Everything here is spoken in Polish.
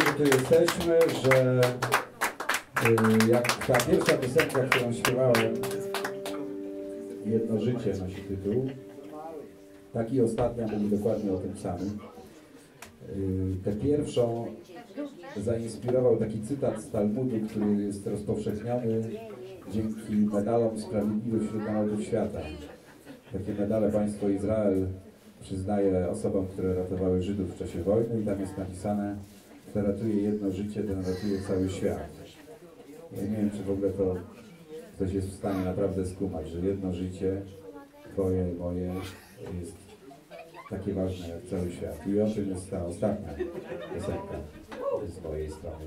że tu jesteśmy, że y, jak ta pierwsza piosenka, którą śpiewałem, Jedno życie nosi tytuł, tak i ostatnia mówi dokładnie o tym samym. Y, Tę pierwszą zainspirował taki cytat z Talmudu, który jest rozpowszechniony dzięki medalom Sprawiedliwych wśród Narodów Świata. Takie medale państwo Izrael przyznaje osobom, które ratowały Żydów w czasie wojny i tam jest napisane kto ratuje jedno życie, ten ratuje cały świat. Ja nie wiem, czy w ogóle to ktoś jest w stanie naprawdę skumać, że jedno życie, twoje moje, jest takie ważne jak cały świat. I o tym jest ta ostatnia piosenka z mojej strony.